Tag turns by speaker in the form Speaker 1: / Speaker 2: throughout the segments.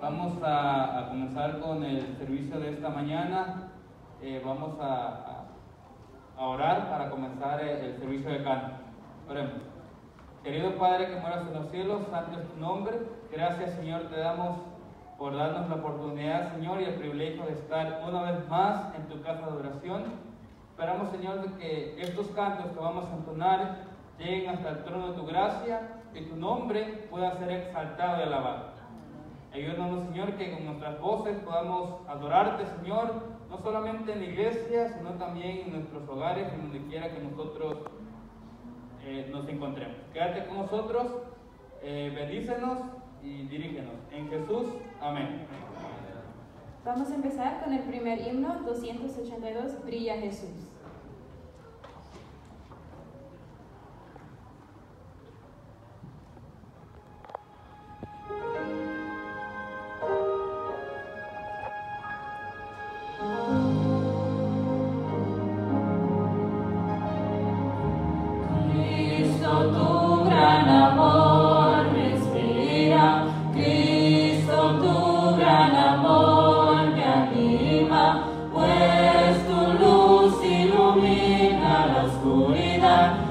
Speaker 1: Vamos a, comenzar con el servicio de esta mañana. Eh, vamos a, orar para comenzar el, el servicio de canto. Oremos. Querido Padre que moras en los cielos, santo es tu nombre. Gracias Señor, te damos por darnos la oportunidad, Señor, y el privilegio de estar una vez más en tu casa de oración. Esperamos, Señor, que estos cantos que vamos a entonar lleguen hasta el trono de tu gracia y tu nombre pueda ser exaltado y alabado. Ayúdanos, Señor, que con nuestras voces podamos adorarte, Señor, no solamente en la iglesia, sino también en nuestros hogares y donde quiera que nosotros eh, nos encontremos. Quédate con nosotros, eh, bendícenos y dirígenos. En Jesús, amén.
Speaker 2: Vamos a empezar con el primer himno 282, Brilla Jesús.
Speaker 3: Tu gran amor me inspira, Cristo, tu gran amor me anima, pues tu luz ilumina la oscuridad.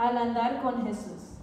Speaker 2: al andar con Jesús.